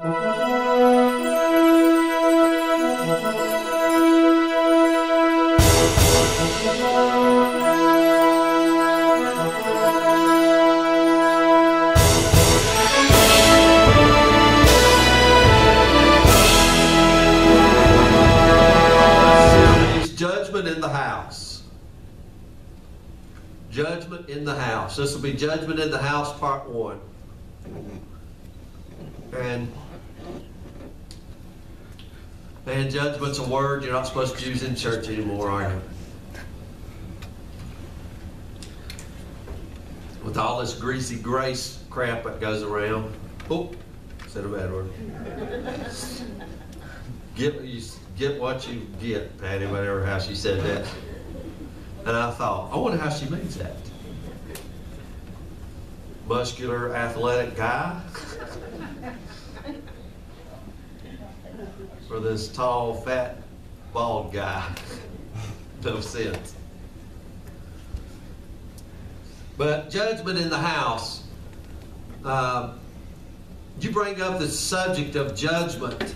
Judgment in the House. Judgment in the House. This will be Judgment in the House, Part 1. And, judgment's a word you're not supposed to use in church anymore, are you? With all this greasy grace crap that goes around. Oh, said a bad word. Get you get what you get, Patty, whatever how she said that. And I thought, I wonder how she means that. Muscular, athletic guy. Or this tall, fat, bald guy. no sense. But judgment in the house. Uh, you bring up the subject of judgment.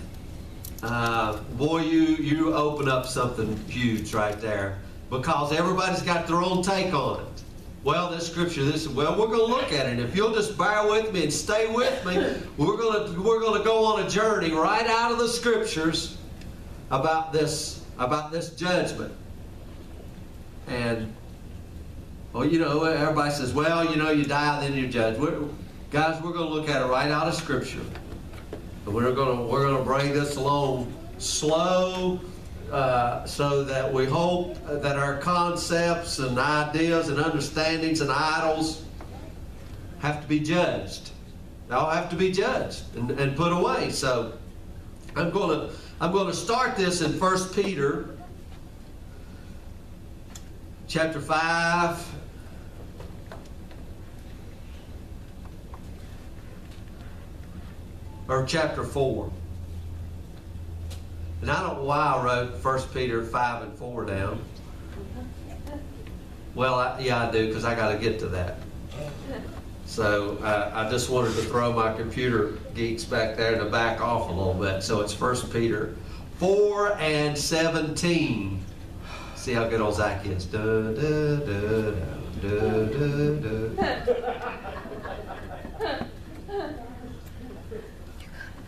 Uh, boy, you you open up something huge right there because everybody's got their own take on it. Well, this scripture, this well, we're going to look at it. If you'll just bear with me and stay with me, we're going to we're going to go on a journey right out of the scriptures about this about this judgment. And well, you know, everybody says, well, you know, you die, then you're judged. We're, guys, we're going to look at it right out of scripture. And we're going to we're going to bring this along slow, uh, so that we hope that our concepts and ideas and understandings and idols have to be judged. They all have to be judged and, and put away. So I'm going to I'm going to start this in 1 Peter chapter 5 or chapter 4. And I don't know why I wrote 1 Peter 5 and 4 down. Well, I, yeah, I do, because I got to get to that. So uh, I just wanted to throw my computer geeks back there to back off a little bit. So it's 1 Peter 4 and 17. See how good old Zach is. Da, da, da, da.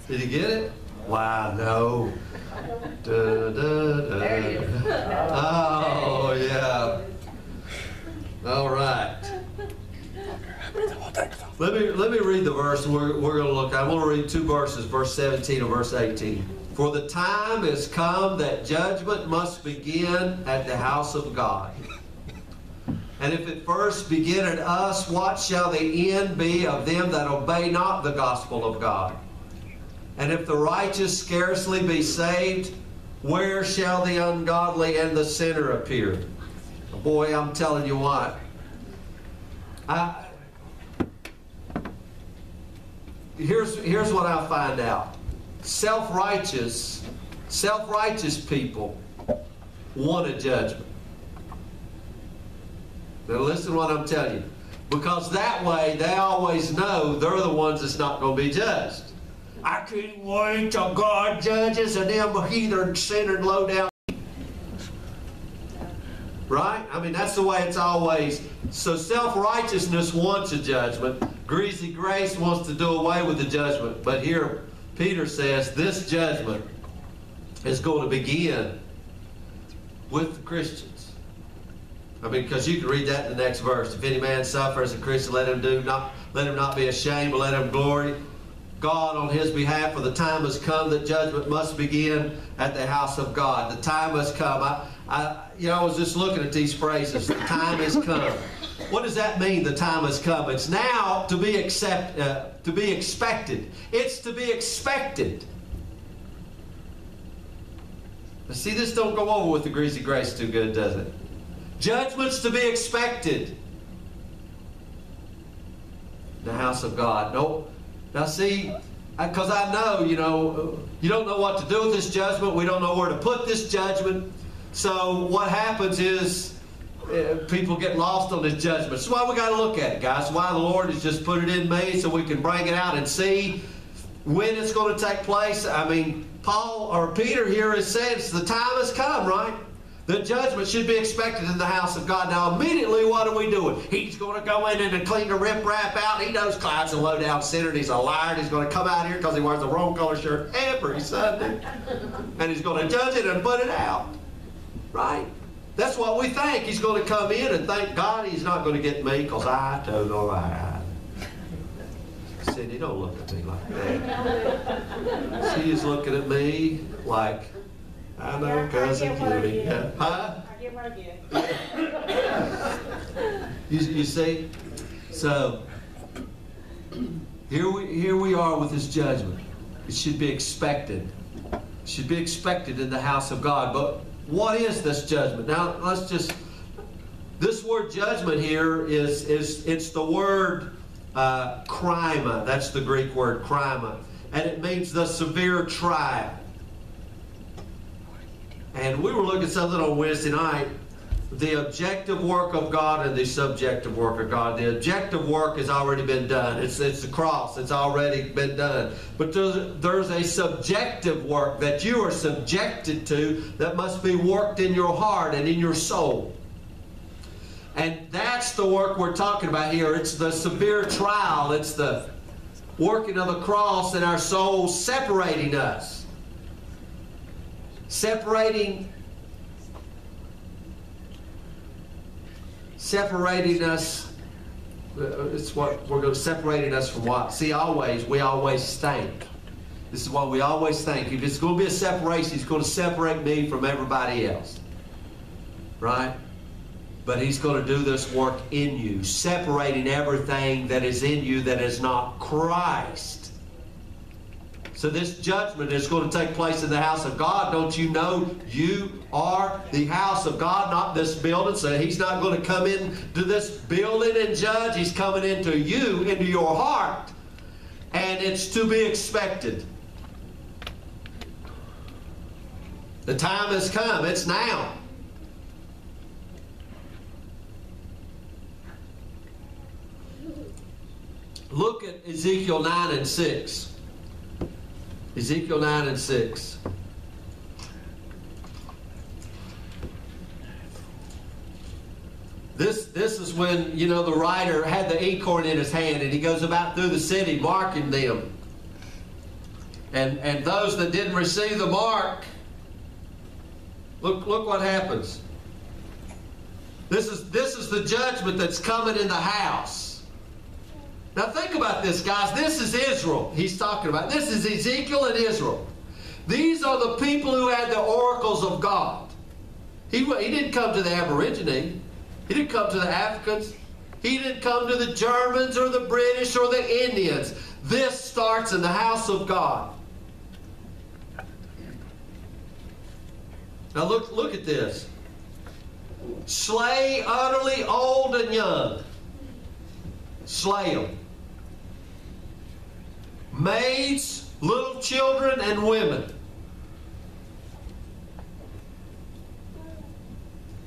Did you get it? Wow, no. Da, da, da. Oh, yeah. All right. Let me let me read the verse we're, we're going to look. I want to read two verses, verse 17 and verse 18. For the time is come that judgment must begin at the house of God. And if it first begin at us, what shall the end be of them that obey not the gospel of God? And if the righteous scarcely be saved, where shall the ungodly and the sinner appear? Boy, I'm telling you what. I, here's, here's what I find out. Self-righteous, self-righteous people want a judgment. Now listen to what I'm telling you. Because that way they always know they're the ones that's not going to be judged. I can't wait till God judges and them heathen sinner low down. Right? I mean, that's the way it's always. So self-righteousness wants a judgment. Greasy grace wants to do away with the judgment. But here, Peter says this judgment is going to begin with the Christians. I mean, because you can read that in the next verse. If any man suffer as a Christian, let him do not let him not be ashamed, but let him glory. God on his behalf, for the time has come that judgment must begin at the house of God. The time has come. I, I, you know, I was just looking at these phrases. The time has come. What does that mean? The time has come. It's now to be accept, uh, to be expected. It's to be expected. Now, see, this don't go over with the greasy grace too good, does it? Judgment's to be expected. The house of God. No. Now, see, because I know, you know, you don't know what to do with this judgment. We don't know where to put this judgment. So what happens is uh, people get lost on this judgment. That's why we got to look at it, guys. Why the Lord has just put it in me so we can bring it out and see when it's going to take place. I mean, Paul or Peter here is saying the time has come, right? The judgment should be expected in the house of God. Now, immediately, what are we doing? He's going to go in and clean the riprap out. He knows Clyde's a low down sinner and he's a liar. He's going to come out here because he wears the wrong color shirt every Sunday. And he's going to judge it and put it out. Right? That's what we think. He's going to come in and thank God he's not going to get me because I told a lie. Cindy, don't look at me like that. She is looking at me like, I know, Yeah, cousin I get what I Judy. get. Yeah. Huh? I get what I get. You, you see? So, here we, here we are with this judgment. It should be expected. It should be expected in the house of God. But what is this judgment? Now, let's just. This word judgment here is, is it's the word uh, krima. That's the Greek word krima. And it means the severe trial. And we were looking at something on Wednesday night. The objective work of God and the subjective work of God. The objective work has already been done. It's, it's the cross. It's already been done. But there's, there's a subjective work that you are subjected to that must be worked in your heart and in your soul. And that's the work we're talking about here. It's the severe trial. It's the working of the cross in our souls separating us separating separating us uh, it's what we're going to separating us from what? See always we always think this is what we always think. If it's going to be a separation it's going to separate me from everybody else. Right? But he's going to do this work in you separating everything that is in you that is not christ so this judgment is going to take place in the house of God. Don't you know you are the house of God, not this building? So he's not going to come into this building and judge. He's coming into you, into your heart. And it's to be expected. The time has come. It's now. Look at Ezekiel 9 and 6. Ezekiel 9 and 6. This, this is when, you know, the writer had the inkhorn in his hand and he goes about through the city marking them. And, and those that didn't receive the mark, look, look what happens. This is, this is the judgment that's coming in the house. Now think about this, guys. This is Israel he's talking about. This is Ezekiel and Israel. These are the people who had the oracles of God. He, he didn't come to the Aborigine. He didn't come to the Africans. He didn't come to the Germans or the British or the Indians. This starts in the house of God. Now look, look at this. Slay utterly old and young. Slay them. Maids, little children, and women.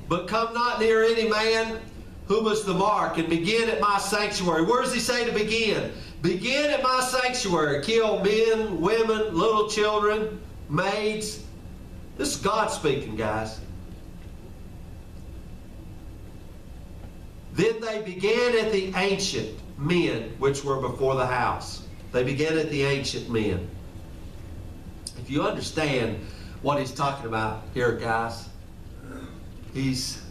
But come not near any man who was the mark, and begin at my sanctuary. Where does he say to begin? Begin at my sanctuary. Kill men, women, little children, maids. This is God speaking, guys. Then they began at the ancient men which were before the house. They began at the ancient men. If you understand what he's talking about here, guys, he's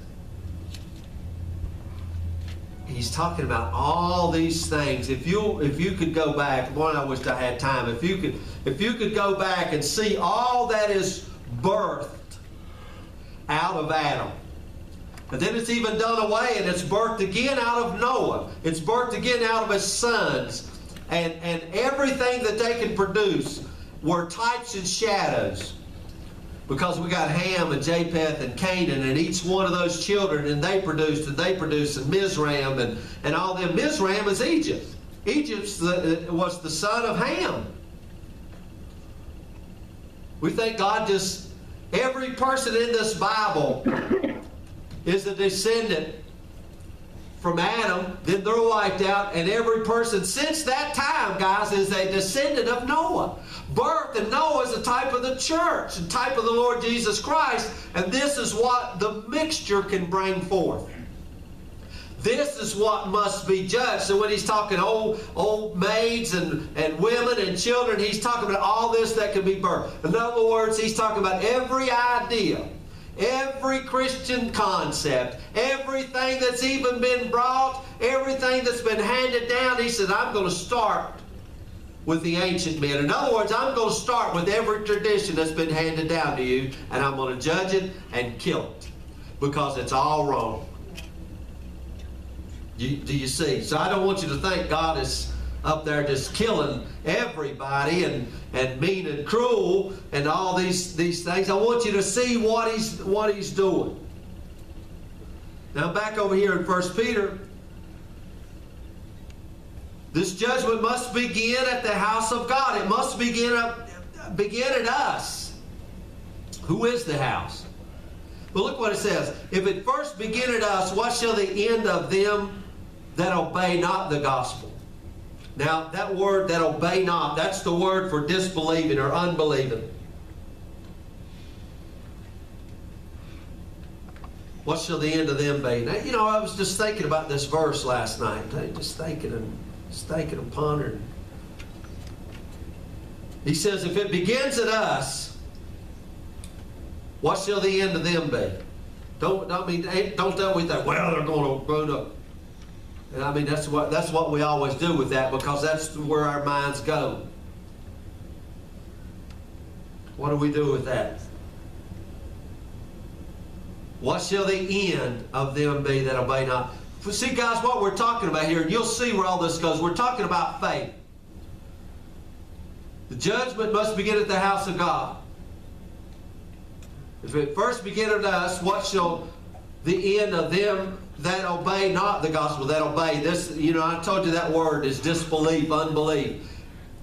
he's talking about all these things. If you if you could go back, one I wish I had time. If you could if you could go back and see all that is birthed out of Adam. And then it's even done away and it's birthed again out of Noah. It's birthed again out of his sons. And, and everything that they can produce were types and shadows. Because we got Ham and Japheth and Canaan and each one of those children and they produced and they produced and Mizraim and, and all them. Mizraim is Egypt. Egypt uh, was the son of Ham. We think God just, every person in this Bible is a descendant from Adam, then they're wiped out, and every person since that time, guys, is a descendant of Noah. Birth and Noah is a type of the church, a type of the Lord Jesus Christ, and this is what the mixture can bring forth. This is what must be judged. So when he's talking old old maids and, and women and children, he's talking about all this that can be birthed. In other words, he's talking about every idea Every Christian concept, everything that's even been brought, everything that's been handed down, he said, I'm going to start with the ancient men. In other words, I'm going to start with every tradition that's been handed down to you, and I'm going to judge it and kill it because it's all wrong. You, do you see? So I don't want you to think God is up there just killing everybody and, and mean and cruel and all these, these things. I want you to see what he's, what he's doing. Now back over here in 1 Peter. This judgment must begin at the house of God. It must begin, at, begin at us. Who is the house? But look what it says. If it first begin at us, what shall the end of them that obey not the gospel? Now, that word that obey not, that's the word for disbelieving or unbelieving. What shall the end of them be? Now, you know, I was just thinking about this verse last night. Just thinking and just thinking and pondering. He says, if it begins at us, what shall the end of them be? Don't, I mean, don't tell me that, well, they're going to grow up. And I mean, that's what, that's what we always do with that because that's where our minds go. What do we do with that? What shall the end of them be that obey not? See, guys, what we're talking about here, and you'll see where all this goes. We're talking about faith. The judgment must begin at the house of God. If it first begin at us, what shall the end of them that obey not the gospel, that obey. This, you know, I told you that word is disbelief, unbelief.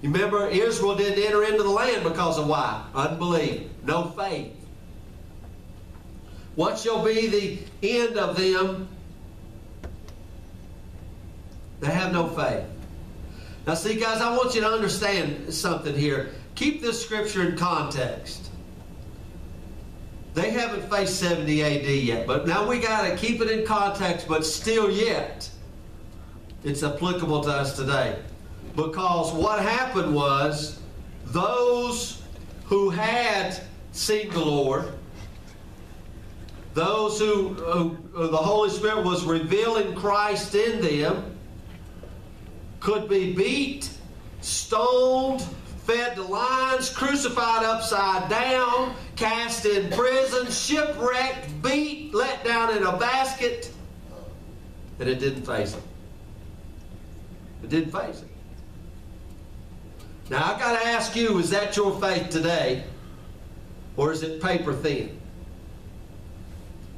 You remember Israel didn't enter into the land because of why? Unbelief, no faith. What shall be the end of them that have no faith? Now, see, guys, I want you to understand something here. Keep this scripture in context. They haven't faced 70 AD yet, but now we got to keep it in context, but still yet, it's applicable to us today. Because what happened was those who had seen the Lord, those who, who the Holy Spirit was revealing Christ in them, could be beat, stoned, fed to lions, crucified upside down, cast in prison, shipwrecked, beat, let down in a basket. And it didn't faze them. It didn't faze them. Now I've got to ask you, is that your faith today? Or is it paper thin?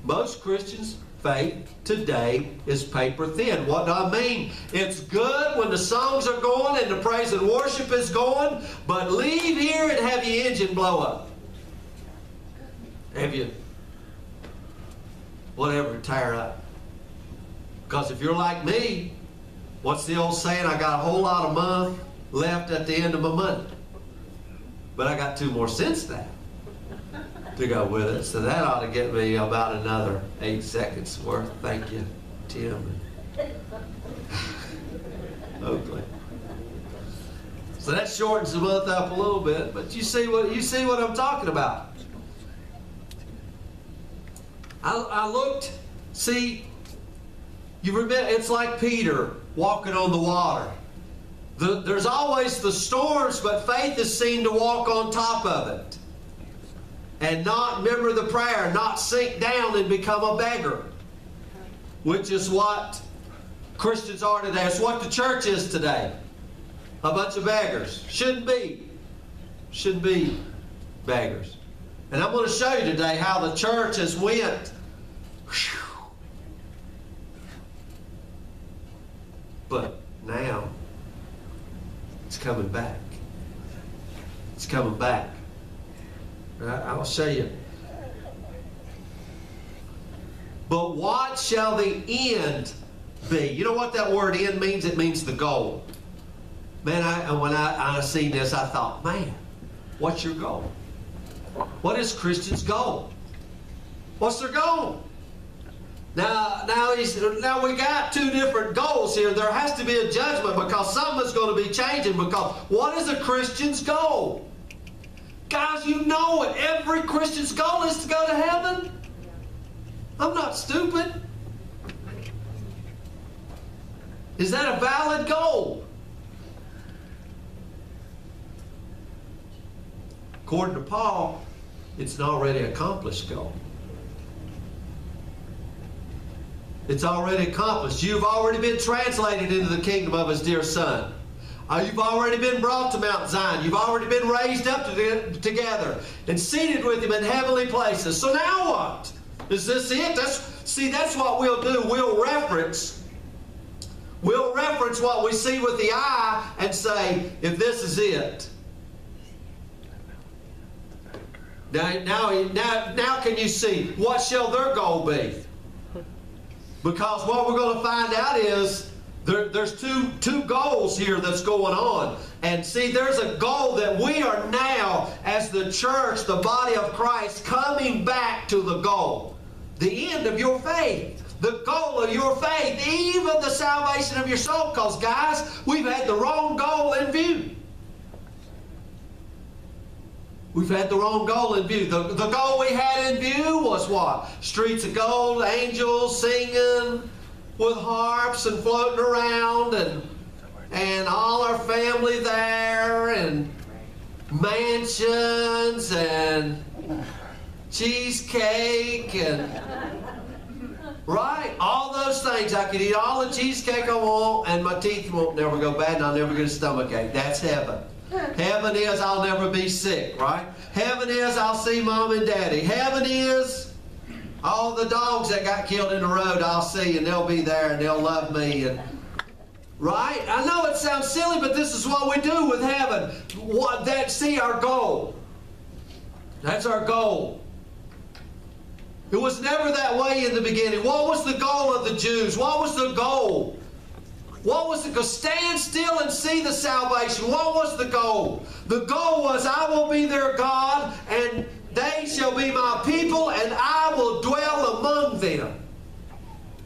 Most Christians faith today is paper thin. What do I mean? It's good when the songs are going and the praise and worship is going, but leave here and have your engine blow up. Have you, whatever, tire up. Because if you're like me, what's the old saying? I got a whole lot of month left at the end of my month. But I got two more cents now to go with it. So that ought to get me about another eight seconds worth. Thank you, Tim. Oakley. So that shortens the month up a little bit, but you see what you see what I'm talking about. I, I looked, see, you remember it's like Peter walking on the water. The, there's always the storms, but faith is seen to walk on top of it and not remember the prayer, not sink down and become a beggar, which is what Christians are today. It's what the church is today. A bunch of beggars. Shouldn't be. Shouldn't be beggars. And I'm going to show you today how the church has went. Whew. But now, it's coming back. It's coming back. I'll show you. But what shall the end be. You know what that word end means? It means the goal. Man, I, when I, I seen this, I thought, man, what's your goal? What is Christians' goal? What's their goal? Now, now, he's, now we got two different goals here. There has to be a judgment because something's going to be changing. Because what is a Christian's goal? Guys, you know it. Every Christian's goal is to go to heaven. I'm not stupid. Is that a valid goal? According to Paul, it's an already accomplished goal. It's already accomplished. You've already been translated into the kingdom of his dear son. Uh, you've already been brought to Mount Zion. You've already been raised up to, together and seated with him in heavenly places. So now what? Is this it? That's, see, that's what we'll do. We'll reference. We'll reference what we see with the eye and say, if this is it. Now, now, now, now can you see? What shall their goal be? Because what we're going to find out is there, there's two, two goals here that's going on. And see, there's a goal that we are now, as the church, the body of Christ, coming back to the goal. The end of your faith. The goal of your faith, even the salvation of your soul. Because, guys, we've had the wrong goal in view. We've had the wrong goal in view. The, the goal we had in view was what? Streets of gold, angels singing with harps and floating around and and all our family there and mansions and cheesecake and right all those things i could eat all the cheesecake i want and my teeth won't never go bad and i'll never get a stomach ache that's heaven Heaven is I'll never be sick, right? Heaven is I'll see mom and daddy. Heaven is all the dogs that got killed in the road I'll see and they'll be there and they'll love me and right? I know it sounds silly, but this is what we do with heaven. What that see our goal. That's our goal. It was never that way in the beginning. What was the goal of the Jews? What was the goal? What was the goal? Stand still and see the salvation. What was the goal? The goal was, I will be their God, and they shall be my people, and I will dwell among them.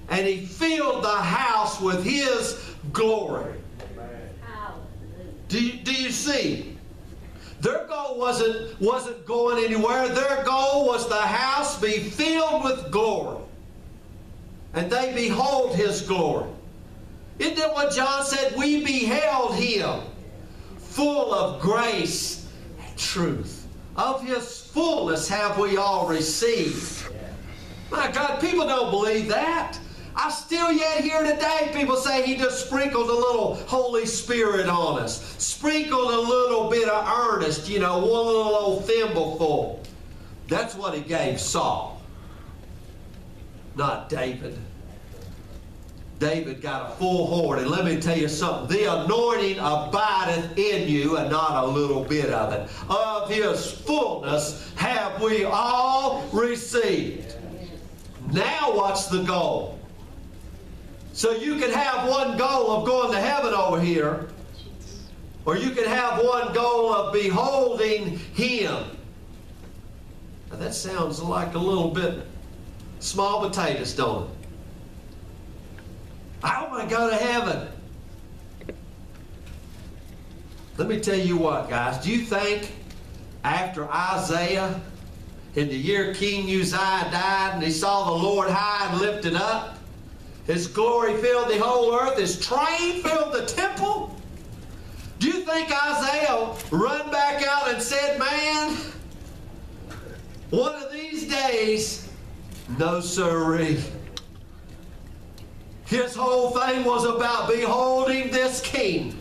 And he filled the house with his glory. Do you, do you see? Their goal wasn't, wasn't going anywhere. Their goal was the house be filled with glory. And they behold his glory. Isn't that what John said? We beheld him full of grace and truth. Of his fullness have we all received. My God, people don't believe that. I still yet hear today people say he just sprinkled a little Holy Spirit on us. Sprinkled a little bit of earnest, you know, one little old thimbleful. That's what he gave Saul, not David. David got a full horn. And let me tell you something. The anointing abideth in you, and not a little bit of it. Of his fullness have we all received. Now what's the goal? So you can have one goal of going to heaven over here, or you can have one goal of beholding him. Now that sounds like a little bit small potatoes, don't it? I want to go to heaven. Let me tell you what, guys. Do you think after Isaiah, in the year King Uzziah died, and he saw the Lord high and lifted up, his glory filled the whole earth, his train filled the temple? Do you think Isaiah run back out and said, Man, one of these days, no sirree. His whole thing was about beholding this king,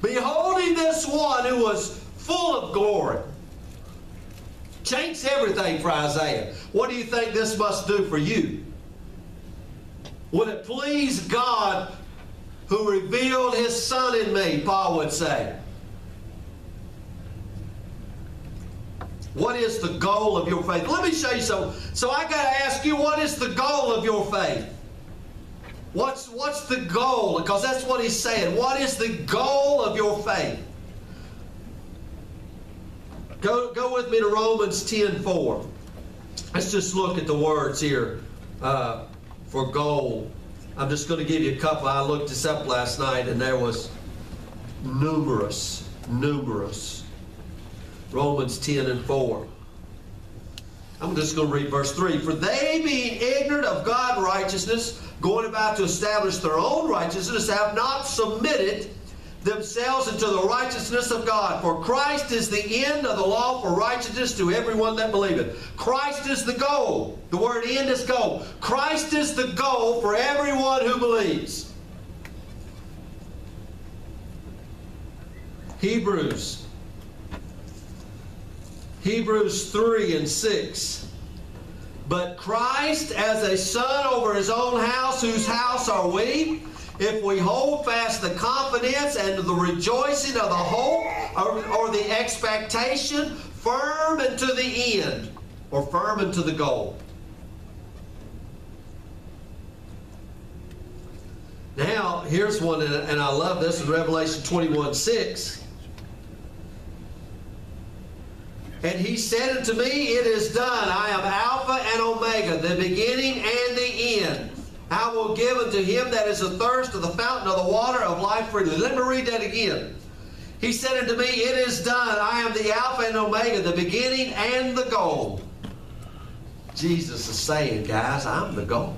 beholding this one who was full of glory. Changed everything for Isaiah. What do you think this must do for you? Would it please God who revealed his son in me, Paul would say. What is the goal of your faith? Let me show you something. So I got to ask you, what is the goal of your faith? What's, what's the goal? Because that's what he's saying. What is the goal of your faith? Go, go with me to Romans 10 4. Let's just look at the words here uh, for goal. I'm just going to give you a couple. I looked this up last night and there was numerous, numerous. Romans 10 and 4. I'm just going to read verse 3. For they, being ignorant of God's righteousness, going about to establish their own righteousness, have not submitted themselves into the righteousness of God. For Christ is the end of the law for righteousness to everyone that believeth. Christ is the goal. The word end is goal. Christ is the goal for everyone who believes. Hebrews. Hebrews 3 and 6. But Christ as a son over his own house, whose house are we? if we hold fast the confidence and the rejoicing of the hope or, or the expectation firm unto the end or firm unto the goal. Now, here's one, and I love this in Revelation 21 6. And he said unto me, It is done. I am Alpha and Omega, the beginning and the end. I will give unto him that is athirst of the fountain of the water of life freely. Let me read that again. He said unto me, It is done. I am the Alpha and Omega, the beginning and the goal. Jesus is saying, guys, I'm the goal.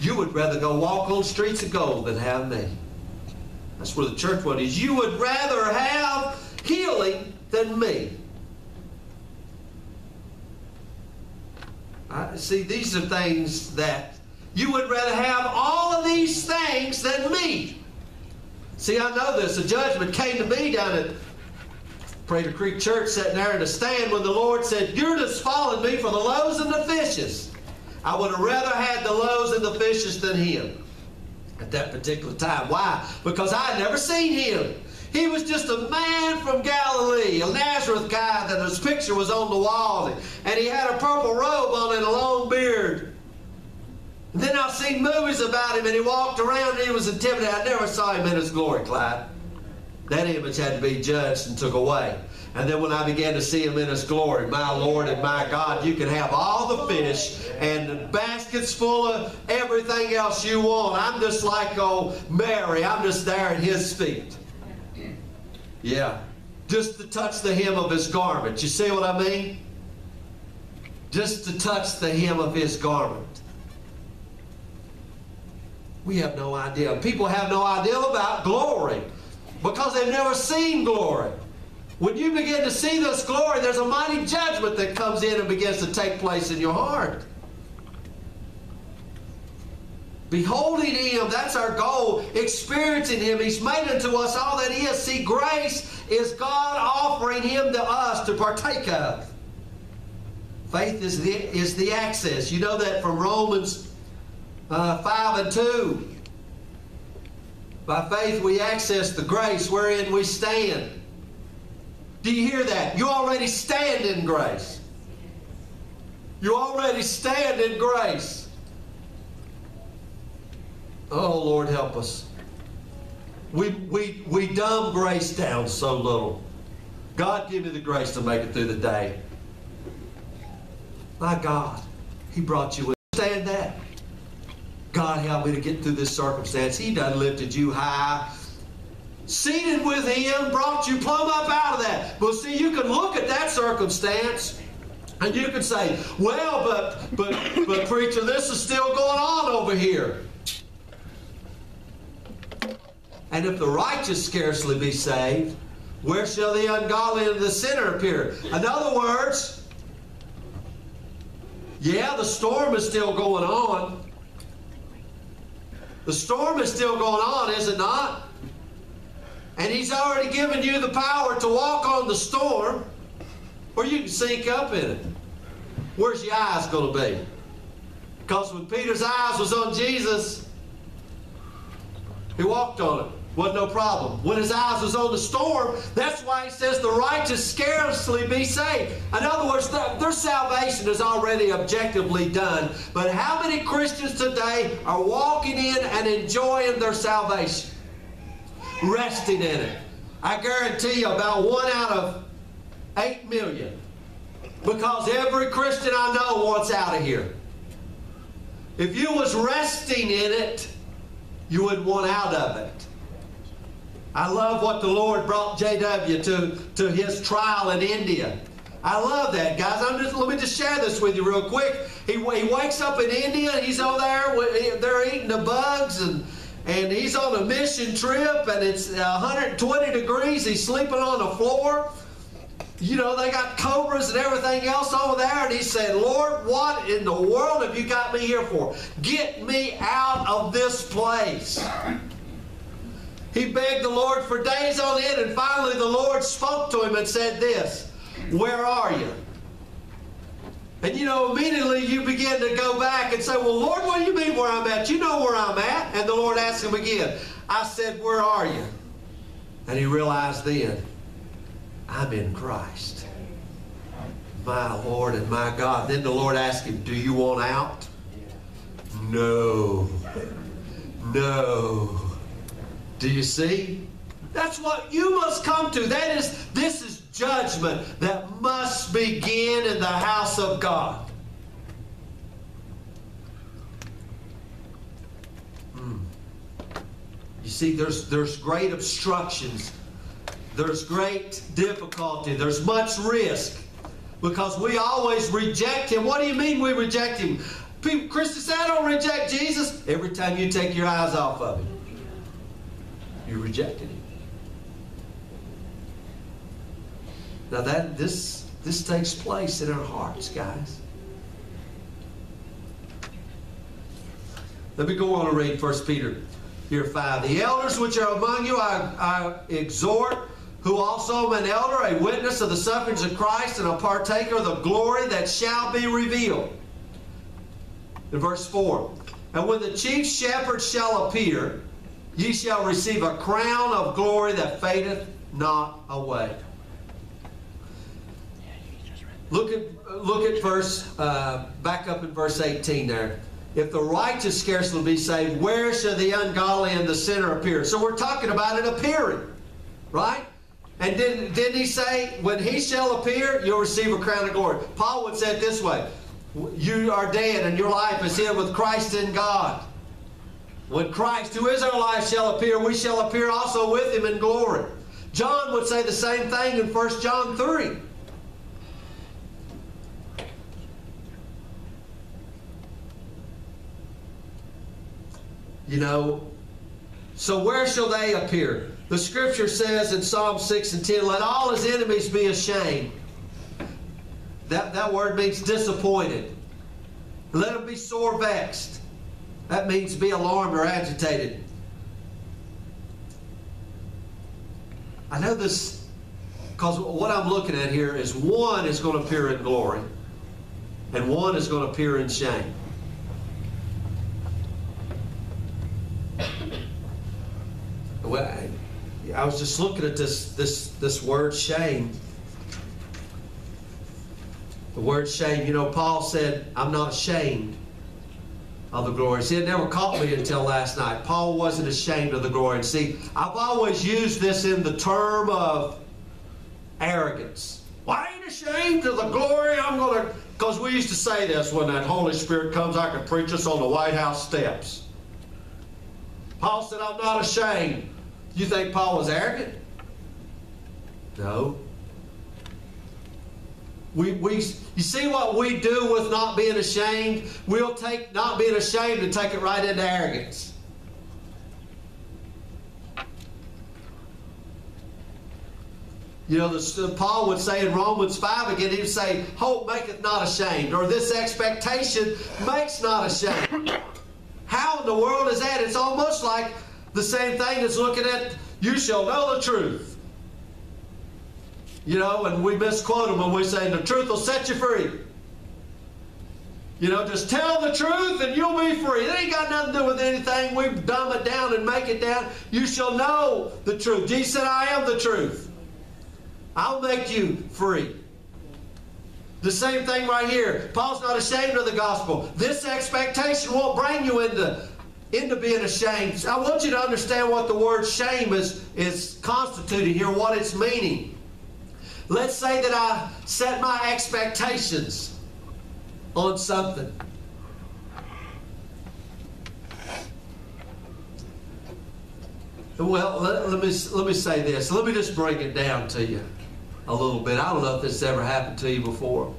You would rather go walk on streets of gold than have me. That's where the church one is. You would rather have healing than me. I, see, these are things that you would rather have all of these things than me. See, I know this. A judgment came to me down at Prater Creek Church, sitting there in the stand when the Lord said, You're just following me for the loaves and the fishes. I would have rather had the loaves and the fishes than him at that particular time. Why? Because I had never seen him. He was just a man from Galilee, a Nazareth guy that his picture was on the wall. And he had a purple robe on and a long beard. And then I've seen movies about him and he walked around and he was intimidated. I never saw him in his glory, Clyde. That image had to be judged and took away. And then when I began to see him in his glory, my Lord and my God, you can have all the fish and the baskets full of everything else you want. I'm just like old Mary. I'm just there at his feet. Yeah. Just to touch the hem of his garment. You see what I mean? Just to touch the hem of his garment. We have no idea. People have no idea about glory because they've never seen glory. When you begin to see this glory, there's a mighty judgment that comes in and begins to take place in your heart. Beholding Him, that's our goal. Experiencing Him. He's made unto us all that He is. See, grace is God offering Him to us to partake of. Faith is the, is the access. You know that from Romans uh, 5 and 2. By faith we access the grace wherein we stand. Do you hear that? You already stand in grace. You already stand in grace. Oh, Lord, help us. We, we, we dumb grace down so little. God, give me the grace to make it through the day. My God, He brought you in. Stand that. God help me to get through this circumstance. He done lifted you high. Seated with him, brought you plumb up out of that. Well, see, you can look at that circumstance and you can say, well, but, but, but preacher, this is still going on over here. And if the righteous scarcely be saved, where shall the ungodly and the sinner appear? In other words, yeah, the storm is still going on, the storm is still going on, is it not? And He's already given you the power to walk on the storm, or you can sink up in it. Where's your eyes going to be? Because when Peter's eyes was on Jesus, he walked on it. Wasn't no problem. When his eyes was on the storm, that's why he says the righteous scarcely be saved. In other words, their, their salvation is already objectively done. But how many Christians today are walking in and enjoying their salvation? Resting in it. I guarantee you about one out of eight million. Because every Christian I know wants out of here. If you was resting in it, you would want out of it. I love what the Lord brought JW to, to his trial in India. I love that, guys. I'm just, let me just share this with you real quick. He, he wakes up in India, he's over there, they're eating the bugs, and, and he's on a mission trip, and it's 120 degrees. He's sleeping on the floor. You know, they got cobras and everything else over there, and he said, Lord, what in the world have you got me here for? Get me out of this place. He begged the Lord for days on end, and finally the Lord spoke to him and said this, Where are you? And you know, immediately you begin to go back and say, Well, Lord, what do you mean where I'm at? You know where I'm at. And the Lord asked him again, I said, Where are you? And he realized then, I'm in Christ. My Lord and my God. Then the Lord asked him, Do you want out? No. No. Do you see? That's what you must come to. That is, this is judgment that must begin in the house of God. Hmm. You see, there's, there's great obstructions. There's great difficulty. There's much risk. Because we always reject Him. What do you mean we reject Him? People, Christians say, I don't reject Jesus. Every time you take your eyes off of Him. You rejected him. Now that this this takes place in our hearts, guys. Let me go on and read 1 Peter here 5. The elders which are among you I, I exhort, who also am an elder, a witness of the sufferings of Christ, and a partaker of the glory that shall be revealed. In verse 4. And when the chief shepherd shall appear, Ye shall receive a crown of glory that fadeth not away. Look at look at verse uh, back up in verse 18 there. If the righteous scarcely be saved, where shall the ungodly and the sinner appear? So we're talking about it appearing, right? And didn't, didn't he say, when he shall appear, you'll receive a crown of glory? Paul would say it this way You are dead, and your life is hid with Christ in God. When Christ, who is our life, shall appear, we shall appear also with him in glory. John would say the same thing in 1 John 3. You know, so where shall they appear? The scripture says in Psalm 6 and 10, let all his enemies be ashamed. That, that word means disappointed. Let them be sore vexed. That means be alarmed or agitated. I know this because what I'm looking at here is one is going to appear in glory and one is going to appear in shame. Well, I was just looking at this this this word shame. The word shame, you know, Paul said, I'm not ashamed of the glory. See, it never caught me until last night. Paul wasn't ashamed of the glory. And see, I've always used this in the term of arrogance. Well, ain't ashamed of the glory. I'm going to, because we used to say this when that Holy Spirit comes, I can preach us on the White House steps. Paul said, I'm not ashamed. You think Paul was arrogant? No. We, we, you see what we do with not being ashamed? We'll take not being ashamed and take it right into arrogance. You know, the, Paul would say in Romans 5 again, he would say, Hope maketh not ashamed, or this expectation makes not ashamed. How in the world is that? It's almost like the same thing as looking at, You shall know the truth. You know, and we misquote them when we say the truth will set you free. You know, just tell the truth and you'll be free. It ain't got nothing to do with anything. We dumb it down and make it down. You shall know the truth. Jesus said, I am the truth. I'll make you free. The same thing right here. Paul's not ashamed of the gospel. This expectation won't bring you into, into being ashamed. I want you to understand what the word shame is, is constituted here, what it's meaning. Let's say that I set my expectations on something. Well, let, let, me, let me say this. Let me just break it down to you a little bit. I don't know if this ever happened to you before.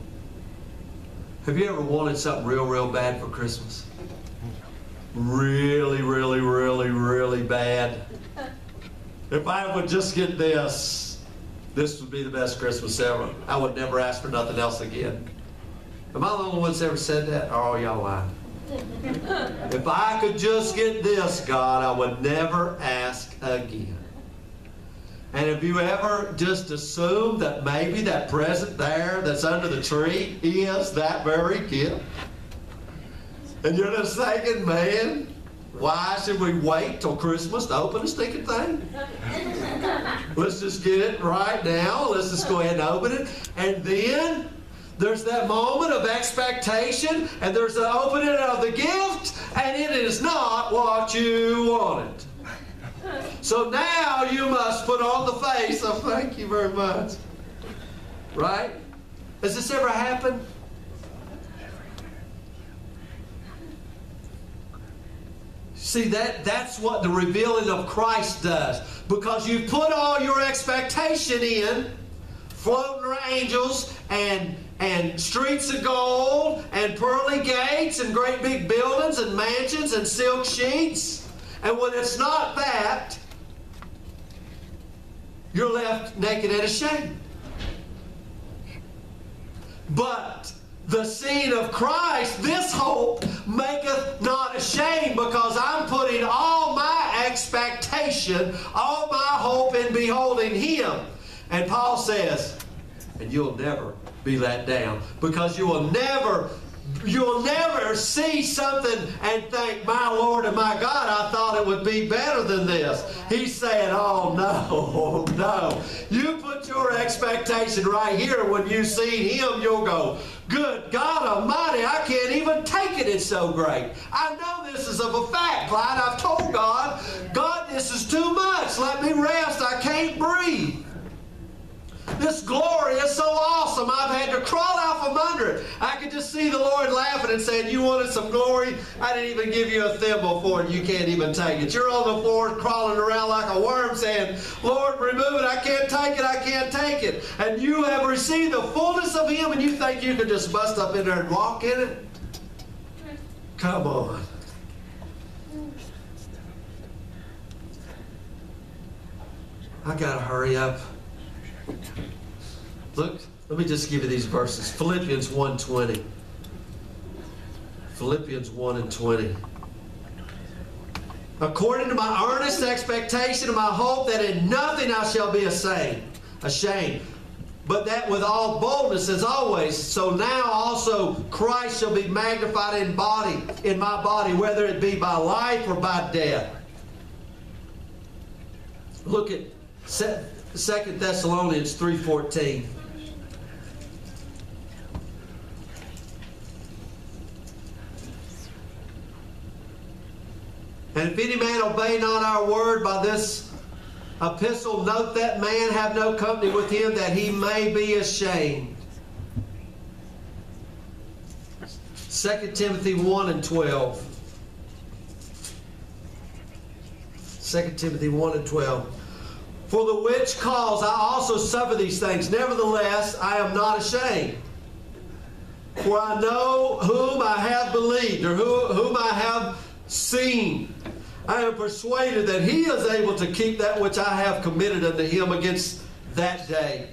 Have you ever wanted something real, real bad for Christmas? Really, really, really, really bad. If I would just get this, this would be the best Christmas ever. I would never ask for nothing else again. Am I the only one that's ever said that? Or are y'all lying? if I could just get this, God, I would never ask again. And have you ever just assumed that maybe that present there that's under the tree is that very gift? And you're just thinking, man, why should we wait till Christmas to open a stinking thing? Let's just get it right now. Let's just go ahead and open it. And then there's that moment of expectation, and there's the opening of the gift, and it is not what you wanted. So now you must put on the face of thank you very much. Right? Has this ever happened? See, that, that's what the revealing of Christ does. Because you put all your expectation in, floating angels and, and streets of gold and pearly gates and great big buildings and mansions and silk sheets. And when it's not that, you're left naked and ashamed. But the seed of Christ, this hope maketh not ashamed because I'm putting all my expectation, all my hope in beholding Him. And Paul says, and you'll never be let down because you will never You'll never see something and think, my Lord and my God, I thought it would be better than this. He's saying, oh no, no. You put your expectation right here. When you see Him, you'll go, good God Almighty, I can't even take it. It's so great. I know this is of a fact, Clyde. I've told God, God, this is too much. Let me rest. I can't breathe. This glory is so awesome. I've had to crawl out from under it. I could just see the Lord laughing and saying, You wanted some glory? I didn't even give you a thimble for it. You can't even take it. You're on the floor crawling around like a worm saying, Lord, remove it. I can't take it. I can't take it. And you have received the fullness of Him and you think you can just bust up in there and walk in it? Come on. I got to hurry up. Look, let me just give you these verses. Philippians 1.20. Philippians 1 and 20. According to my earnest expectation and my hope that in nothing I shall be ashamed, ashamed, but that with all boldness as always, so now also Christ shall be magnified in body, in my body, whether it be by life or by death. Look at Second Thessalonians 3.14. And if any man obey not our word by this epistle, note that man have no company with him that he may be ashamed. 2 Timothy 1 and 12. 2 Timothy 1 and 12. For the which cause I also suffer these things. Nevertheless, I am not ashamed. For I know whom I have believed, or who, whom I have seen. I am persuaded that he is able to keep that which I have committed unto him against that day.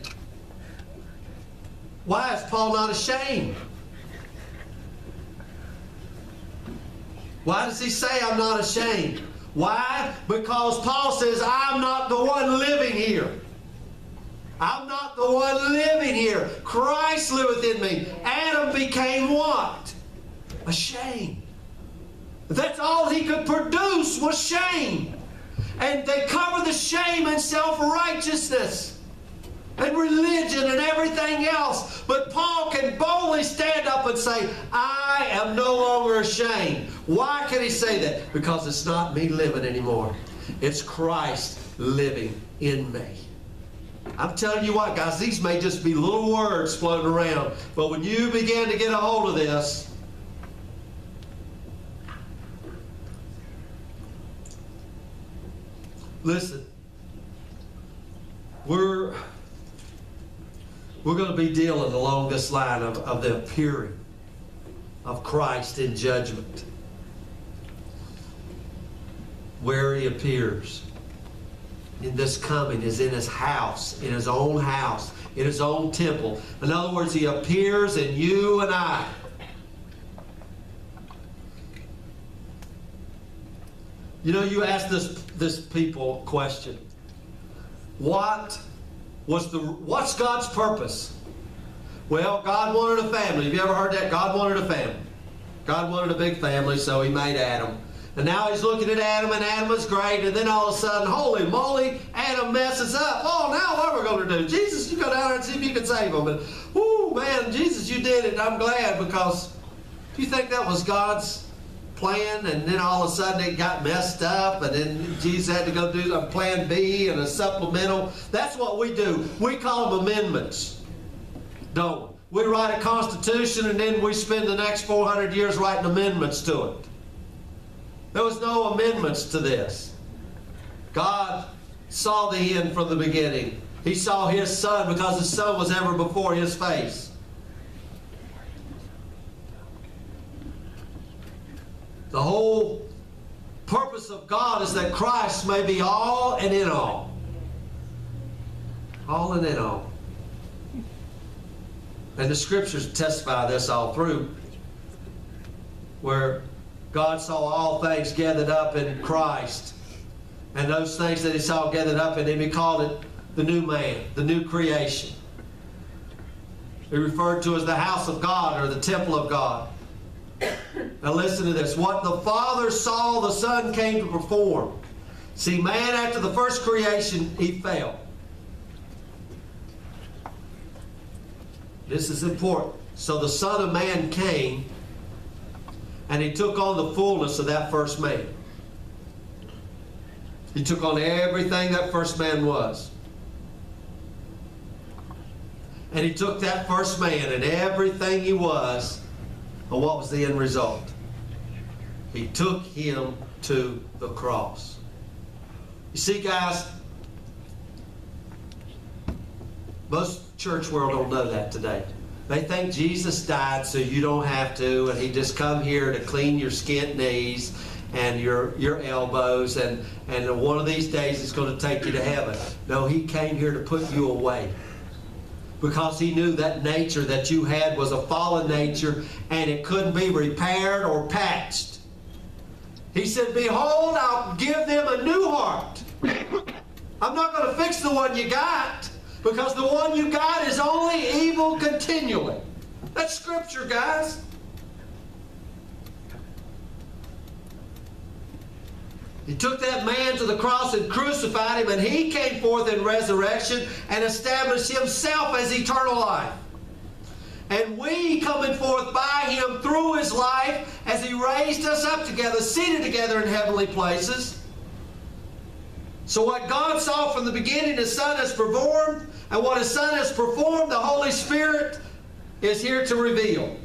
Why is Paul not ashamed? Why does he say, I'm not ashamed? Why? Because Paul says, I'm not the one living here. I'm not the one living here. Christ liveth in me. Adam became what? Ashamed. That's all he could produce was shame. And they cover the shame in self righteousness and religion and everything else. But Paul can boldly stand up and say, I am no longer ashamed. Why can he say that? Because it's not me living anymore, it's Christ living in me. I'm telling you what, guys, these may just be little words floating around, but when you begin to get a hold of this, listen, we're we're going to be dealing along this line of, of the appearing of Christ in judgment. Where he appears in this coming is in his house, in his own house, in his own temple. In other words, he appears in you and I. You know, you ask this, this people question. What was the what's God's purpose? Well, God wanted a family. Have you ever heard that? God wanted a family. God wanted a big family, so he made Adam. And now he's looking at Adam, and Adam is great. And then all of a sudden, holy moly, Adam messes up. Oh, now what are we going to do? Jesus, you go down there and see if you can save him. And, whoo, man, Jesus, you did it. I'm glad because do you think that was God's plan? And then all of a sudden it got messed up, and then Jesus had to go do a plan B and a supplemental. That's what we do. We call them amendments, don't we? We write a constitution, and then we spend the next 400 years writing amendments to it. There was no amendments to this. God saw the end from the beginning. He saw his son because his son was ever before his face. The whole purpose of God is that Christ may be all and in all. All and in all. And the scriptures testify this all through, where God saw all things gathered up in Christ. And those things that he saw gathered up in him, he called it the new man, the new creation. He referred to as the house of God or the temple of God. Now listen to this. What the Father saw, the Son came to perform. See, man, after the first creation, he fell. This is important. So the Son of Man came and he took on the fullness of that first man. He took on everything that first man was. And he took that first man and everything he was, and what was the end result? He took him to the cross. You see, guys, most church world don't know that today. They think Jesus died so you don't have to, and he just come here to clean your skint knees and your your elbows, and and one of these days it's going to take you to heaven. No, he came here to put you away because he knew that nature that you had was a fallen nature and it couldn't be repaired or patched. He said, Behold, I'll give them a new heart. I'm not going to fix the one you got. Because the one you got is only evil continually. That's scripture, guys. He took that man to the cross and crucified him, and he came forth in resurrection and established himself as eternal life. And we coming forth by him through his life as he raised us up together, seated together in heavenly places. So what God saw from the beginning, His Son has performed, and what His Son has performed, the Holy Spirit is here to reveal.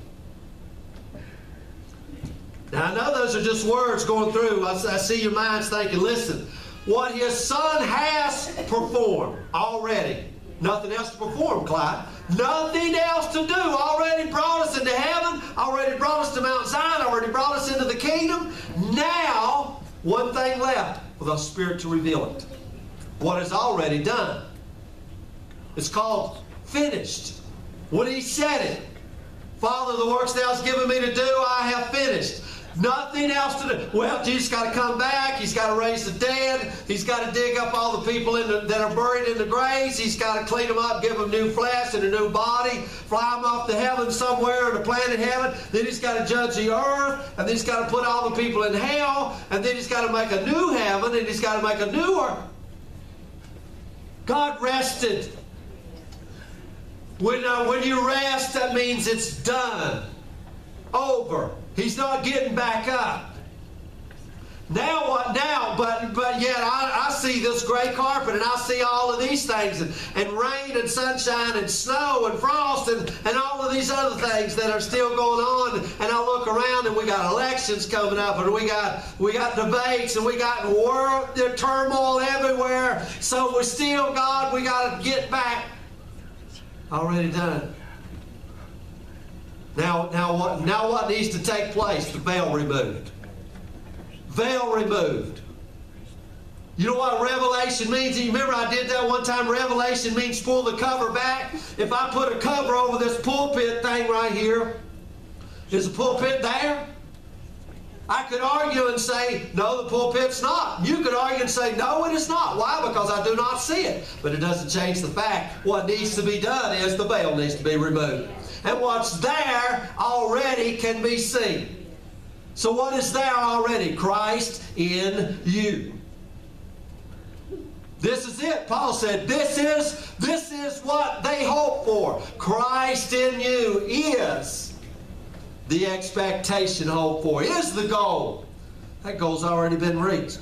Now I know those are just words going through. I, I see your minds thinking, listen, what His Son has performed already. Nothing else to perform, Clyde. Nothing else to do. Already brought us into heaven. Already brought us to Mount Zion. Already brought us into the kingdom. Now, one thing left for the Spirit to reveal it. What is already done. It's called finished. When He said it, Father, the works Thou hast given me to do, I have finished. Nothing else to do. Well, Jesus got to come back. He's got to raise the dead. He's got to dig up all the people the, that are buried in the graves. He's got to clean them up, give them new flesh and a new body, fly them off to heaven somewhere, the planet heaven. Then he's got to judge the earth, and then he's got to put all the people in hell, and then he's got to make a new heaven, and he's got to make a new earth. God rested. When, uh, when you rest, that means it's done. Over. He's not getting back up. Now what now? But but yet I, I see this gray carpet and I see all of these things and, and rain and sunshine and snow and frost and, and all of these other things that are still going on. And I look around and we got elections coming up and we got we got debates and we got world turmoil everywhere. So we're still God, we gotta get back. Already done. Now, now what now what needs to take place? The veil removed veil removed. You know what revelation means? You remember I did that one time? Revelation means pull the cover back. If I put a cover over this pulpit thing right here, is the pulpit there? I could argue and say, no, the pulpit's not. You could argue and say, no, it is not. Why? Because I do not see it. But it doesn't change the fact. What needs to be done is the veil needs to be removed. And what's there already can be seen. So what is there already? Christ in you. This is it. Paul said, this is, this is what they hope for. Christ in you is the expectation hoped for, is the goal. That goal's already been reached.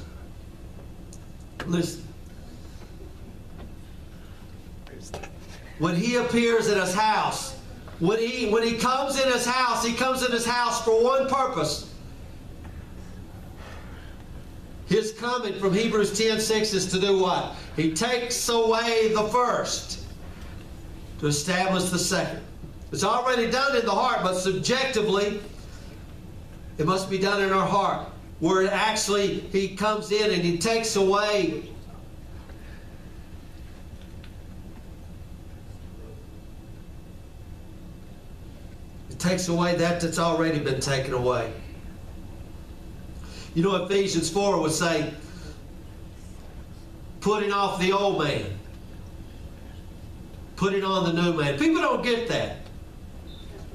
Listen. When he appears in his house, when he when he comes in his house, he comes in his house for one purpose his coming from Hebrews 10 6 is to do what? He takes away the first to establish the second. It's already done in the heart, but subjectively, it must be done in our heart. Where actually, he comes in and he takes away takes away that that's already been taken away. You know, Ephesians 4 would say, putting off the old man, putting on the new man. People don't get that.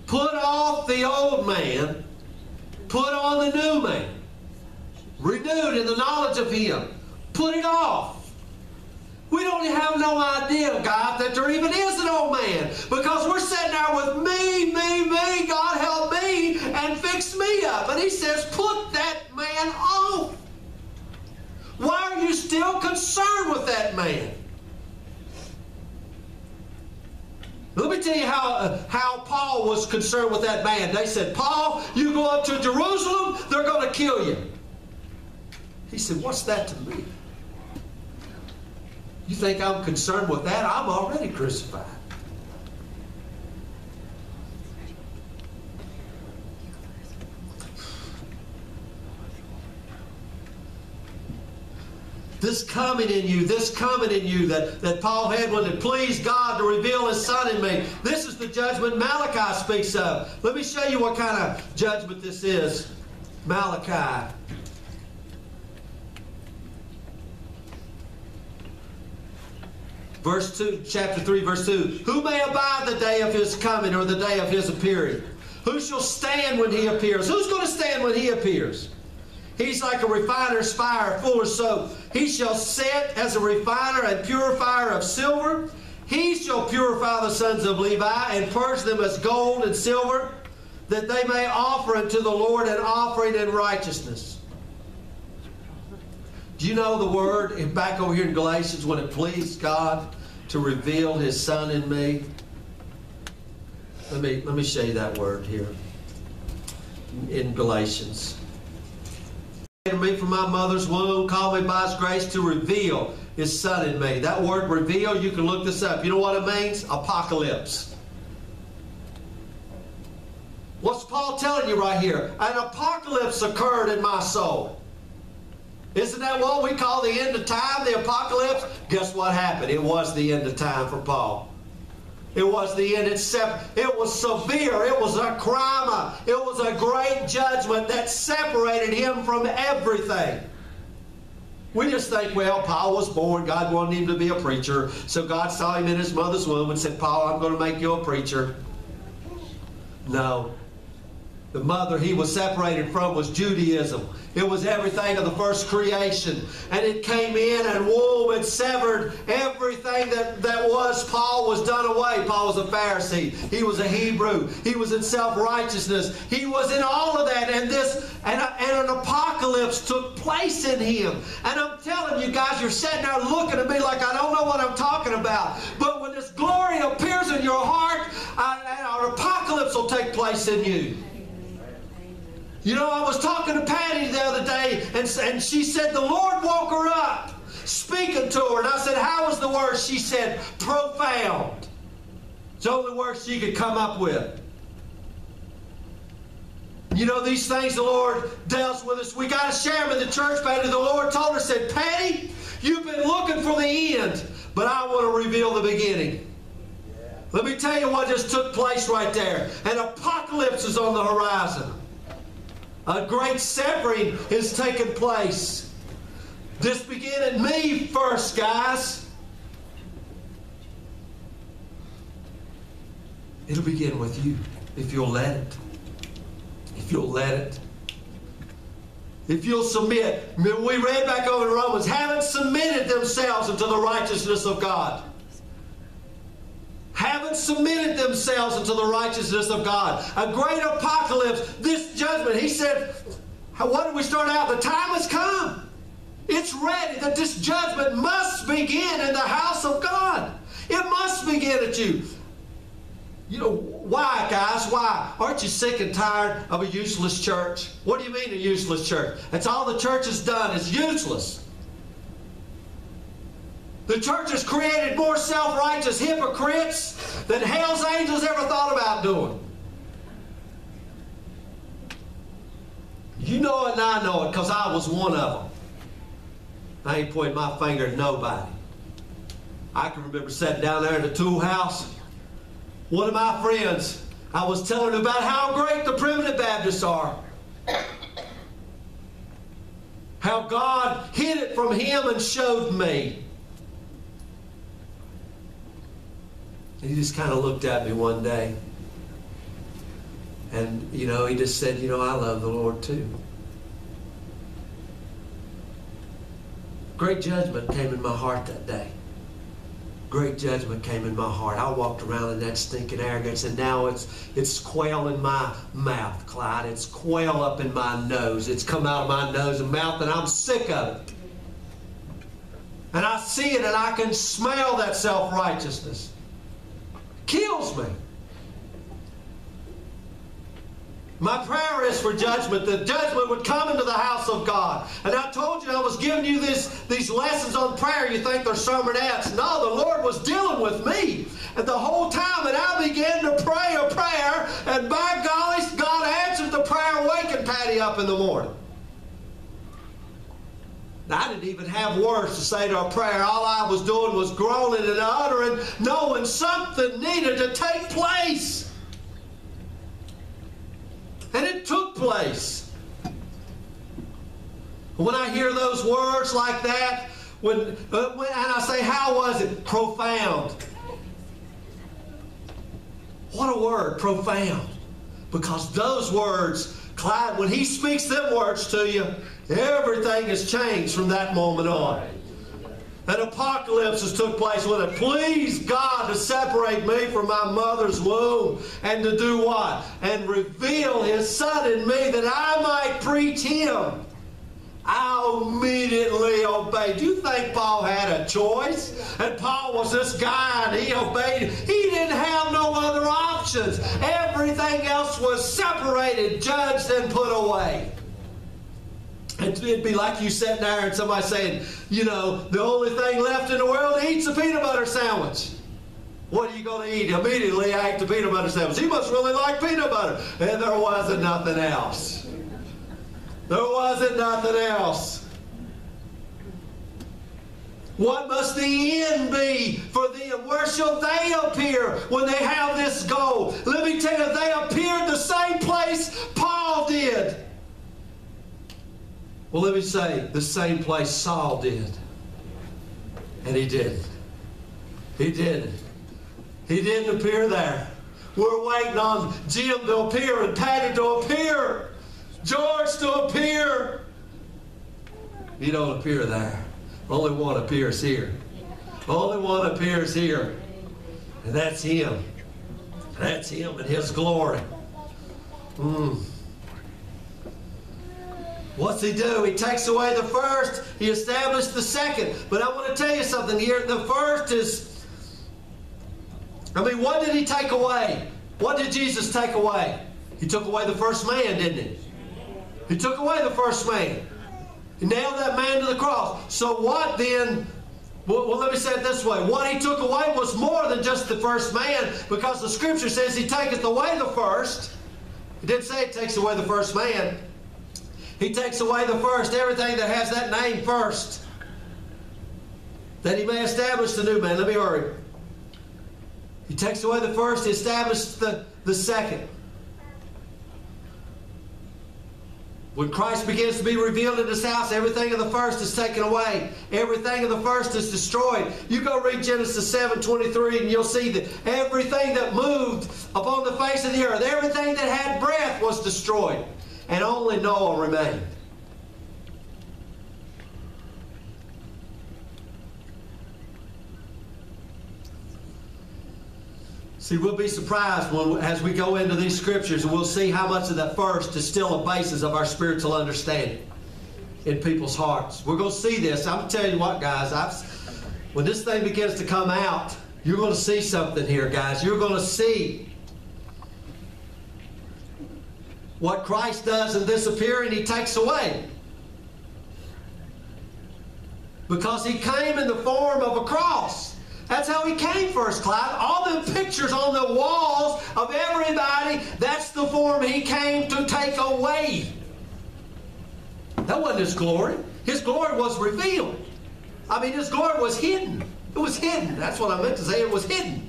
Put off the old man, put on the new man, renewed in the knowledge of him. Put it off. We don't have no idea, God, that there even is an old man because we're sitting there with me, me, me. God help me and fix me up. And He says, put that man off. Why are you still concerned with that man? Let me tell you how, uh, how Paul was concerned with that man. They said, Paul, you go up to Jerusalem, they're going to kill you. He said, What's that to me? You think I'm concerned with that? I'm already crucified. This coming in you, this coming in you that, that Paul had when it pleased God to reveal his son in me. This is the judgment Malachi speaks of. Let me show you what kind of judgment this is. Malachi Verse 2, chapter 3, verse 2. Who may abide the day of his coming or the day of his appearing? Who shall stand when he appears? Who's going to stand when he appears? He's like a refiner's fire, full of soap. He shall set as a refiner and purifier of silver. He shall purify the sons of Levi and purge them as gold and silver, that they may offer unto the Lord an offering in righteousness. Do you know the word back over here in Galatians when it pleased God to reveal his son in me? Let me, let me show you that word here in Galatians. Me from my mother's womb, called me by his grace to reveal his son in me. That word reveal, you can look this up. You know what it means? Apocalypse. What's Paul telling you right here? An apocalypse occurred in my soul. Isn't that what we call the end of time, the apocalypse? Guess what happened? It was the end of time for Paul. It was the end. It, it was severe. It was a crime. It was a great judgment that separated him from everything. We just think, well, Paul was born. God wanted him to be a preacher. So God saw him in his mother's womb and said, Paul, I'm going to make you a preacher. No. The mother he was separated from was Judaism. It was everything of the first creation. And it came in and wove and severed everything that, that was Paul was done away. Paul was a Pharisee. He was a Hebrew. He was in self-righteousness. He was in all of that. And this and, a, and an apocalypse took place in him. And I'm telling you guys, you're sitting there looking at me like I don't know what I'm talking about. But when this glory appears in your heart, uh, an apocalypse will take place in you. You know, I was talking to Patty the other day, and, and she said the Lord woke her up, speaking to her. And I said, How was the word? She said, profound. It's the only word she could come up with. You know, these things the Lord deals with us. We got to share them in the church, Patty. The Lord told her, said, Patty, you've been looking for the end, but I want to reveal the beginning. Let me tell you what just took place right there. An apocalypse is on the horizon. A great severing is taking place. This began at me first, guys. It'll begin with you if you'll let it. If you'll let it. If you'll submit. We read back over in Romans, haven't submitted themselves unto the righteousness of God haven't submitted themselves unto the righteousness of God. A great apocalypse, this judgment. He said, what did we start out? The time has come. It's ready that this judgment must begin in the house of God. It must begin at you. You know, why, guys? Why? Aren't you sick and tired of a useless church? What do you mean a useless church? That's all the church has done is useless. The church has created more self-righteous hypocrites than hell's angels ever thought about doing. You know it and I know it because I was one of them. I ain't pointing my finger at nobody. I can remember sitting down there in the tool house. One of my friends, I was telling him about how great the primitive Baptists are. How God hid it from him and showed me. And he just kind of looked at me one day. And, you know, he just said, You know, I love the Lord too. Great judgment came in my heart that day. Great judgment came in my heart. I walked around in that stinking arrogance, and now it's it's quail in my mouth, Clyde. It's quail up in my nose. It's come out of my nose and mouth, and I'm sick of it. And I see it, and I can smell that self righteousness kills me. My prayer is for judgment, that judgment would come into the house of God. And I told you I was giving you this, these lessons on prayer. You think they're sermonettes. No, the Lord was dealing with me. And the whole time, and I began to pray a prayer, and by golly, God answered the prayer, waking Patty up in the morning. I didn't even have words to say to a prayer. All I was doing was groaning and uttering, knowing something needed to take place. And it took place. When I hear those words like that, when, uh, when, and I say, how was it? Profound. What a word, profound. Because those words, Clyde, when he speaks them words to you, Everything has changed from that moment on. An apocalypse has took place with it. Please God to separate me from my mother's womb and to do what? And reveal his son in me that I might preach him. I immediately obeyed. Do you think Paul had a choice? And Paul was this guy and he obeyed. He didn't have no other options. Everything else was separated, judged, and put away. It'd be like you sitting there and somebody saying, you know, the only thing left in the world eat's a peanut butter sandwich. What are you going to eat? Immediately I ate the peanut butter sandwich. He must really like peanut butter. And there wasn't nothing else. There wasn't nothing else. What must the end be for them? Where shall they appear when they have this goal? Let me tell you, they appeared the same place Paul did. Well, let me say, the same place Saul did. And he did. He did. He didn't appear there. We're waiting on Jim to appear and Patty to appear, George to appear. He don't appear there. Only one appears here. Only one appears here. And that's him. That's him and his glory. Mm. What's he do? He takes away the first, he established the second. But I want to tell you something here. The first is, I mean, what did he take away? What did Jesus take away? He took away the first man, didn't he? He took away the first man. He nailed that man to the cross. So what then? Well, well, let me say it this way. What he took away was more than just the first man because the scripture says he taketh away the first. He didn't say it takes away the first man. He takes away the first, everything that has that name first. That he may establish the new man. Let me hurry. He takes away the first, he establishes the, the second. When Christ begins to be revealed in this house, everything of the first is taken away. Everything of the first is destroyed. You go read Genesis 7 23 and you'll see that everything that moved upon the face of the earth, everything that had breath was destroyed. And only Noah remained. See, we'll be surprised when, as we go into these scriptures and we'll see how much of that first is still a basis of our spiritual understanding in people's hearts. We're going to see this. I'm telling you what, guys, I've, when this thing begins to come out, you're going to see something here, guys. You're going to see what Christ does in disappearing, He takes away. Because He came in the form of a cross. That's how he came first, Clyde. All the pictures on the walls of everybody, that's the form he came to take away. That wasn't his glory. His glory was revealed. I mean, his glory was hidden. It was hidden. That's what I meant to say. It was hidden.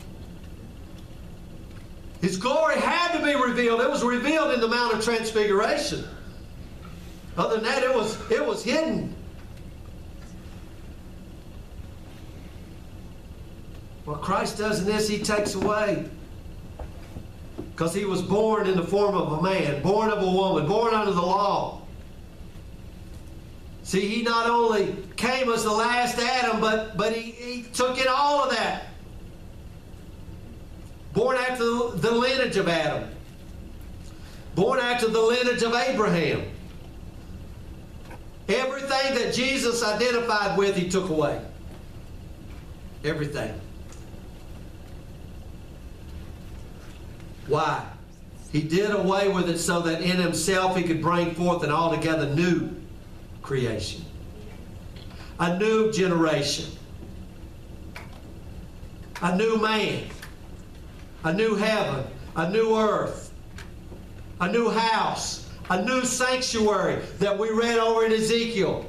His glory had to be revealed. It was revealed in the Mount of Transfiguration. Other than that, it was, it was hidden. What Christ does in this, He takes away. Because He was born in the form of a man, born of a woman, born under the law. See, He not only came as the last Adam, but, but he, he took in all of that. Born after the lineage of Adam. Born after the lineage of Abraham. Everything that Jesus identified with, He took away. Everything. Why? He did away with it so that in himself he could bring forth an altogether new creation, a new generation, a new man, a new heaven, a new earth, a new house, a new sanctuary that we read over in Ezekiel.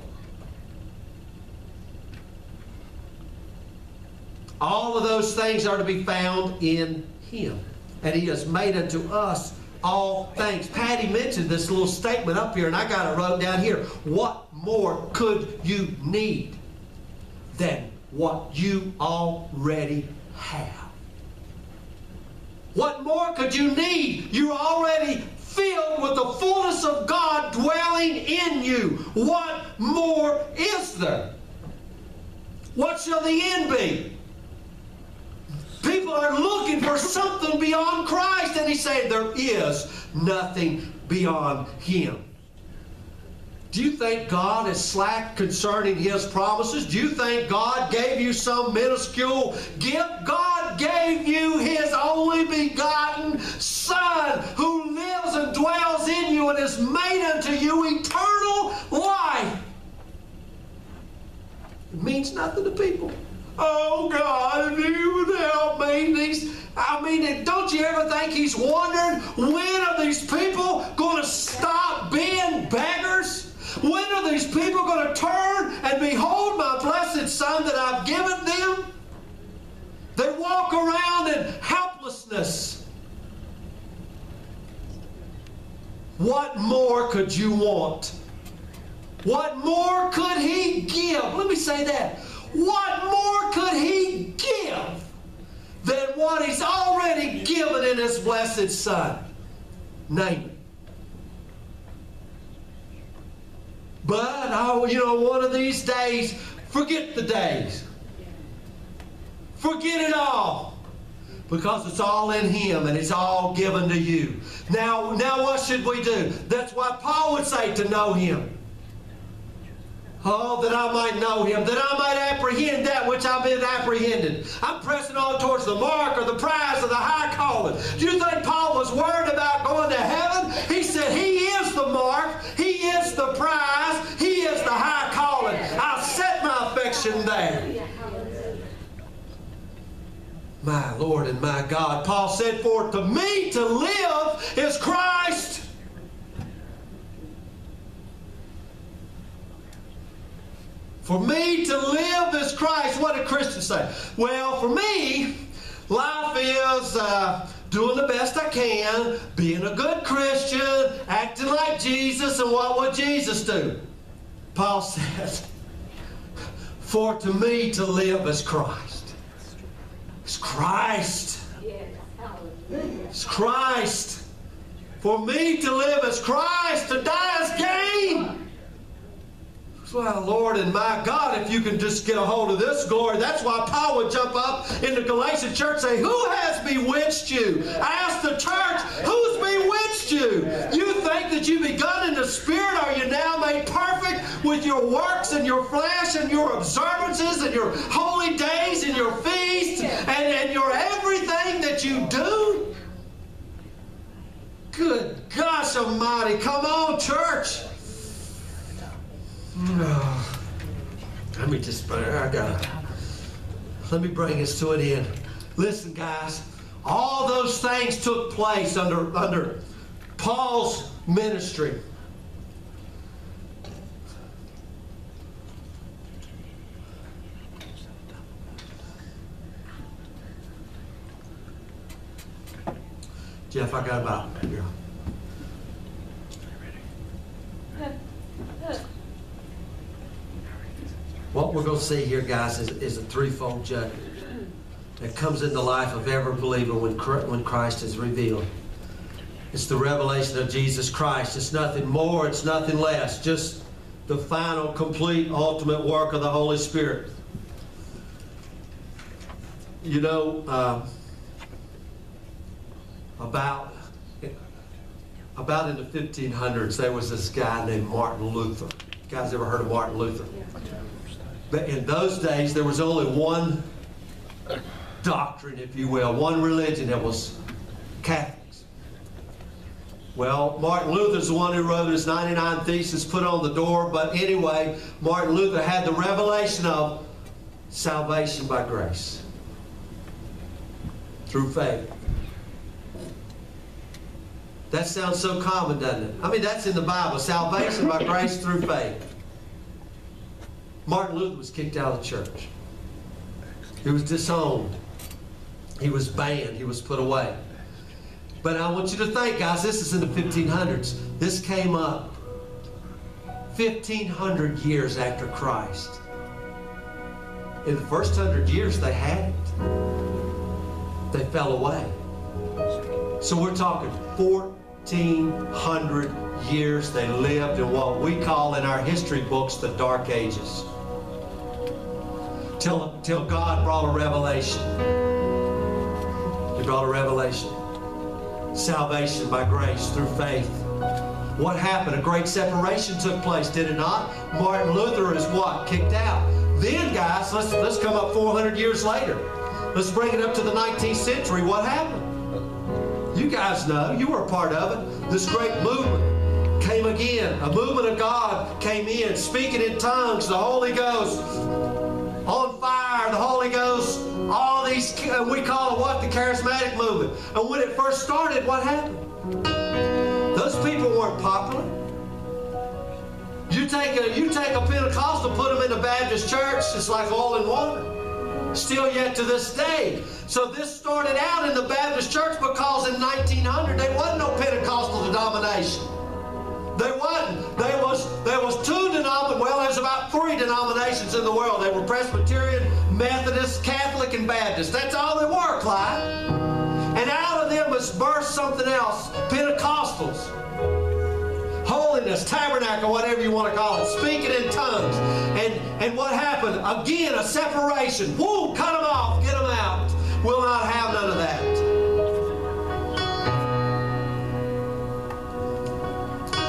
All of those things are to be found in Him and he has made unto us all things. Patty mentioned this little statement up here, and I got it wrote down here. What more could you need than what you already have? What more could you need? You're already filled with the fullness of God dwelling in you. What more is there? What shall the end be? People are looking for something beyond Christ, and He saying there is nothing beyond him. Do you think God is slack concerning his promises? Do you think God gave you some minuscule gift? God gave you his only begotten Son who lives and dwells in you and has made unto you eternal life. It means nothing to people. Oh God, if you would help me. These, I mean, don't you ever think he's wondering when are these people going to stop being beggars? When are these people going to turn and behold my blessed Son that I've given them? They walk around in helplessness. What more could you want? What more could he give? Let me say that. What more could he give than what he's already given in his blessed Son? Name But, you know, one of these days, forget the days. Forget it all. Because it's all in Him and it's all given to you. Now, now what should we do? That's why Paul would say to know Him. Oh, that I might know him, that I might apprehend that which I've been apprehended. I'm pressing on towards the mark or the prize of the high calling. Do you think Paul was worried about going to heaven? He said, He is the mark, He is the prize, He is the high calling. I'll set my affection there. My Lord and my God. Paul said, For to me to live is Christ. For me to live is Christ. What do Christians say? Well, for me, life is uh, doing the best I can, being a good Christian, acting like Jesus, and what would Jesus do? Paul says, For to me to live is Christ. It's Christ. It's Christ. For me to live is Christ, to die is gain. Well, Lord and my God, if you can just get a hold of this glory, that's why Paul would jump up in the Galatian church and say, Who has bewitched you? Ask the church, Who's bewitched you? You think that you've begun in the Spirit? Are you now made perfect with your works and your flesh and your observances and your holy days and your feasts and, and your everything that you do? Good gosh almighty. Come on, church. No. Let me just, I got Let me bring us to an end. Listen, guys, all those things took place under, under Paul's ministry. Jeff, I got about here. What we're going to see here, guys, is, is a threefold judgment that comes in the life of every believer when, when Christ is revealed. It's the revelation of Jesus Christ. It's nothing more, it's nothing less. Just the final, complete, ultimate work of the Holy Spirit. You know, uh, about, about in the 1500s, there was this guy named Martin Luther. Guys ever heard of Martin Luther? But in those days, there was only one doctrine, if you will, one religion that was Catholics. Well, Martin Luther's the one who wrote his 99 Theses put on the door, but anyway, Martin Luther had the revelation of salvation by grace through faith. That sounds so common, doesn't it? I mean, that's in the Bible salvation by grace through faith. Martin Luther was kicked out of the church. He was disowned. He was banned. He was put away. But I want you to think, guys, this is in the 1500s. This came up 1,500 years after Christ. In the first hundred years, they had it. They fell away. So we're talking 1,400 years they lived in what we call in our history books the Dark Ages till, till God brought a revelation. He brought a revelation. Salvation by grace through faith. What happened? A great separation took place, did it not? Martin Luther is what? Kicked out. Then, guys, let's, let's come up 400 years later. Let's bring it up to the 19th century. What happened? You guys know. You were a part of it. This great movement came again. A movement of God came in, speaking in tongues, the Holy Ghost on fire, the Holy Ghost, all these, uh, we call it what? The charismatic movement. And when it first started, what happened? Those people weren't popular. You You take a you take a Pentecostal, put them in a Baptist church, it's like oil and water. Still yet to this day. So this started out in the Baptist church because in 1900 there wasn't no Pentecostal denomination. They wasn't. There was there was two denominations. Well, there's about three denominations in the world. They were Presbyterian, Methodist, Catholic, and Baptist. That's all they were, Clyde. And out of them was birthed something else. Pentecostals. Holiness, tabernacle, whatever you want to call it. Speaking in tongues. And and what happened? Again, a separation. Woo, cut them off, get them out. We'll not have none of that.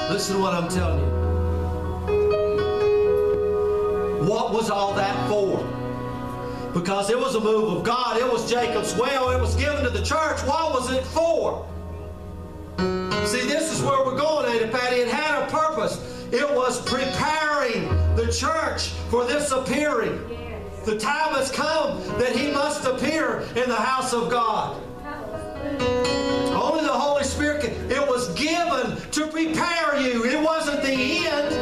Listen to what I'm telling you. What was all that for? Because it was a move of God. It was Jacob's well. It was given to the church. What was it for? See, this is where we're going, Ada Patty. It had a purpose. It was preparing church for this appearing. The time has come that he must appear in the house of God. Only the Holy Spirit can. It was given to prepare you. It wasn't the end.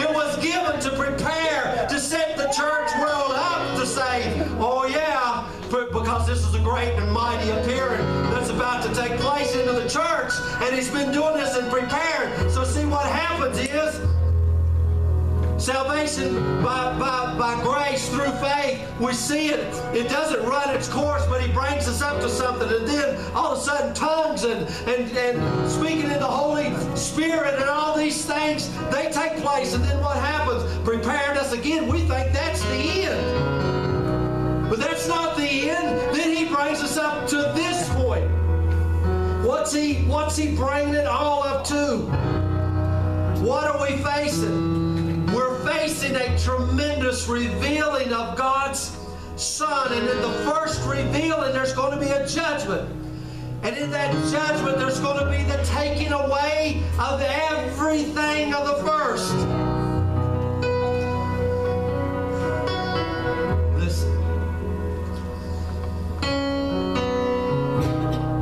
It was given to prepare, to set the church world up to say, oh yeah, because this is a great and mighty appearing that's about to take place into the church. And he's been doing this and prepared. So see what happens is Salvation by, by, by grace through faith, we see it. It doesn't run its course, but He brings us up to something. And then all of a sudden, tongues and, and, and speaking in the Holy Spirit and all these things, they take place. And then what happens? Preparing us again. We think that's the end. But that's not the end. Then He brings us up to this point. What's He, what's he bringing it all up to? What are we facing? Facing a tremendous revealing of God's Son. And in the first revealing, there's going to be a judgment. And in that judgment, there's going to be the taking away of everything of the first. Listen.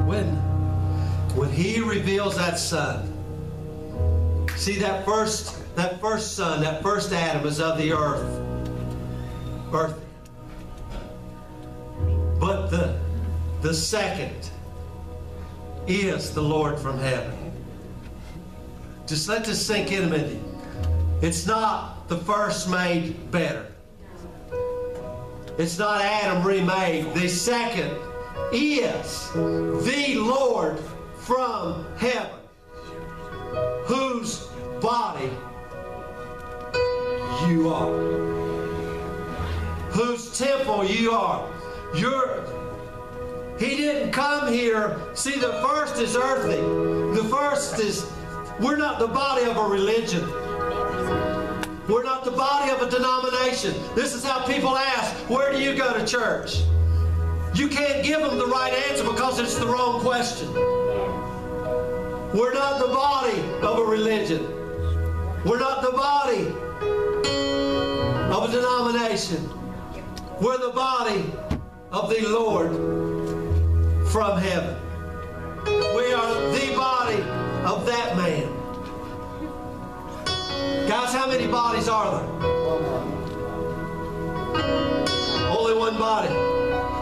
When, when He reveals that Son, see that first that first son, that first Adam is of the earth. Earth. But the, the second is the Lord from heaven. Just let this sink in a minute. It's not the first made better. It's not Adam remade. The second is the Lord from heaven, whose body you are, whose temple you are. You're, he didn't come here. See, the first is earthly. The first is, we're not the body of a religion. We're not the body of a denomination. This is how people ask, where do you go to church? You can't give them the right answer because it's the wrong question. We're not the body of a religion. We're not the body of a denomination. We're the body of the Lord from heaven. We are the body of that man. Guys, how many bodies are there? Only one body.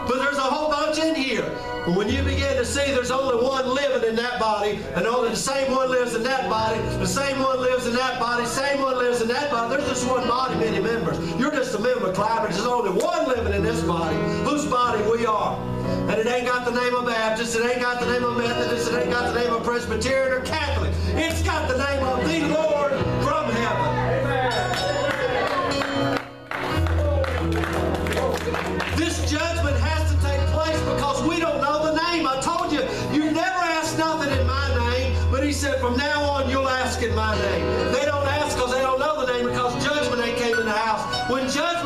But there's a whole bunch in here. When you begin to see there's only one living in that body, and only the same one lives in that body, the same one lives in that body, same one lives in that body, there's just one body, many members. You're just a member, Clyde, there's only one living in this body, whose body we are. And it ain't got the name of Baptist, it ain't got the name of Methodist, it ain't got the name of Presbyterian or Catholic. It's got the name of the Lord from he said, from now on, you'll ask in my name. They don't ask because they don't know the name because judgment ain't came in the house. When judgment